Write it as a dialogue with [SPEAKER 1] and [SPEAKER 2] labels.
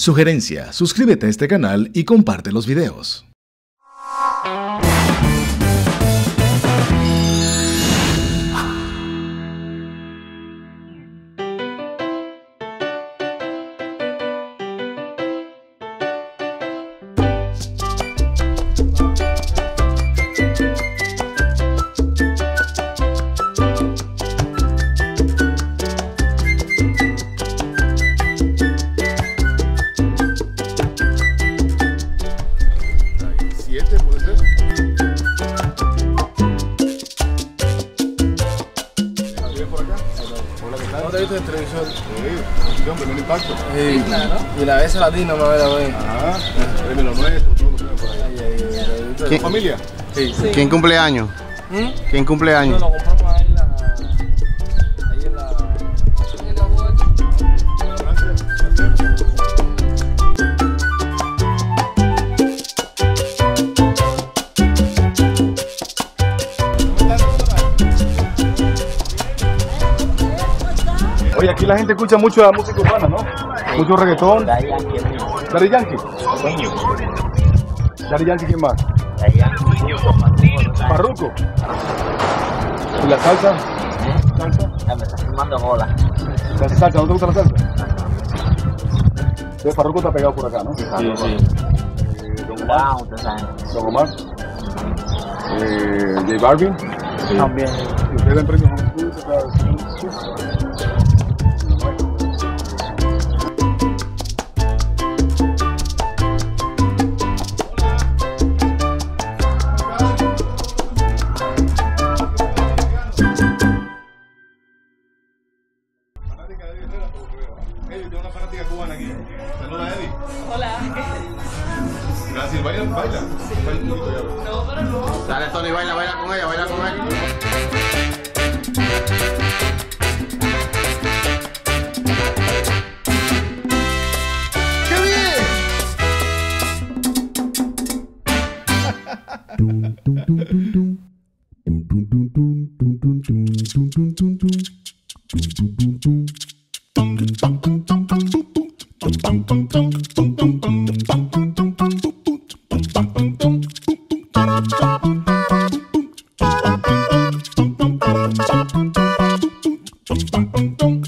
[SPEAKER 1] Sugerencia, suscríbete a este canal y comparte los videos.
[SPEAKER 2] Hola, ¿qué tal?
[SPEAKER 3] ¿No te viste el televisor?
[SPEAKER 2] Sí, hombre, primer impacto.
[SPEAKER 3] Sí, claro. Y la vez latina, no era, güey.
[SPEAKER 2] Ah, premio lo nuestro, todo lo que por ahí. ¿Tu
[SPEAKER 3] ¿Quién?
[SPEAKER 2] familia?
[SPEAKER 3] Sí.
[SPEAKER 4] ¿Quién cumple años?
[SPEAKER 3] ¿Mm?
[SPEAKER 4] ¿Quién cumple años?
[SPEAKER 2] Oye, aquí la gente escucha mucho la música urbana, ¿no? Mucho reggaetón. Daddy Yankee. Daddy Yankee, ¿quién más? Farruko. ¿Y la salsa? ¿Salsa?
[SPEAKER 5] me estás filmando bola.
[SPEAKER 2] ¿La salsa? ¿No te gusta la salsa? Entonces Farruko está pegado por acá, ¿no?
[SPEAKER 3] Sí, sí.
[SPEAKER 2] Eh, Don Omar.
[SPEAKER 5] Sabes.
[SPEAKER 2] Don Omar. Eh, J Balvin.
[SPEAKER 5] También.
[SPEAKER 2] ¿Y ustedes premios Fanática de Eddie Herrera. Eddie, tengo una fanática cubana aquí. Saluda a Eddie.
[SPEAKER 6] Hola.
[SPEAKER 2] Gracias, baila, baila. Baila un poquito ya.
[SPEAKER 6] No, pero no.
[SPEAKER 4] Dale, Tony, baila, baila con ella, baila con ella.
[SPEAKER 2] Thank